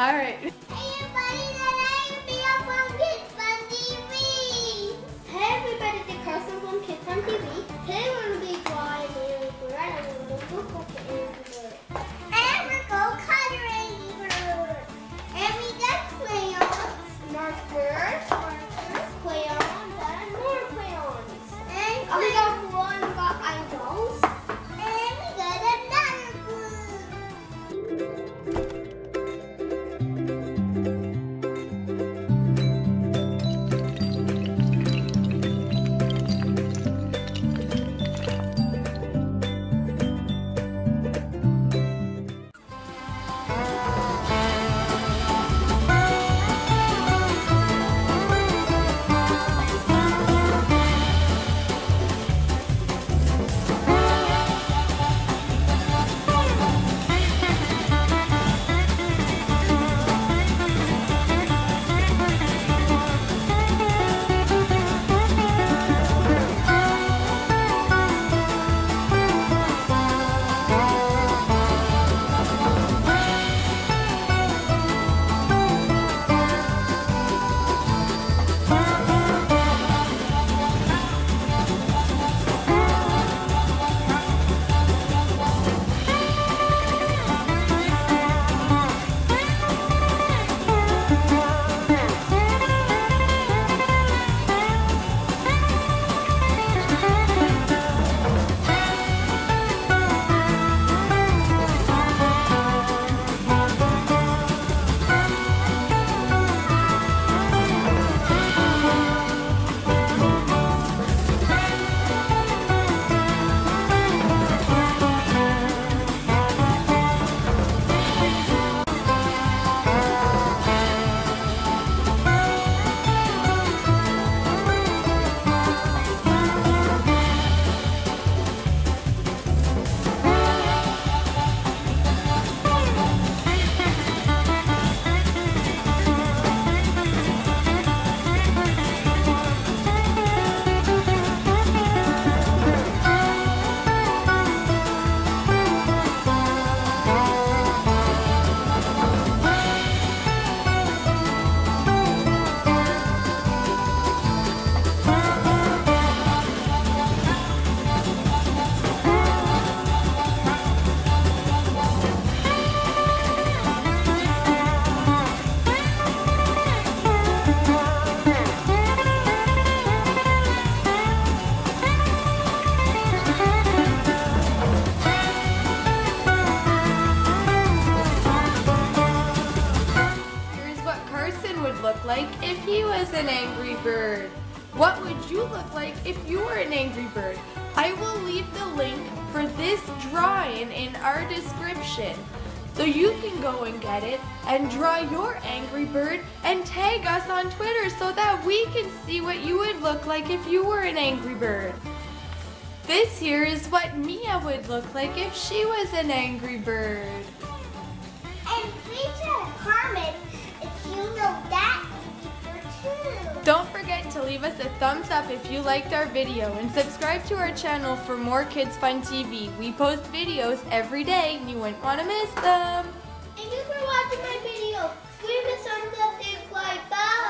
All right. Hey, everybody. An angry bird. What would you look like if you were an angry bird? I will leave the link for this drawing in our description. So you can go and get it and draw your angry bird and tag us on Twitter so that we can see what you would look like if you were an angry bird. This here is what Mia would look like if she was an angry bird. And please comment if you know that. Don't forget to leave us a thumbs up if you liked our video and subscribe to our channel for more Kids Fun TV. We post videos every day. You wouldn't want to miss them. Thank you for watching my video. Leave us thumbs up and. Bye.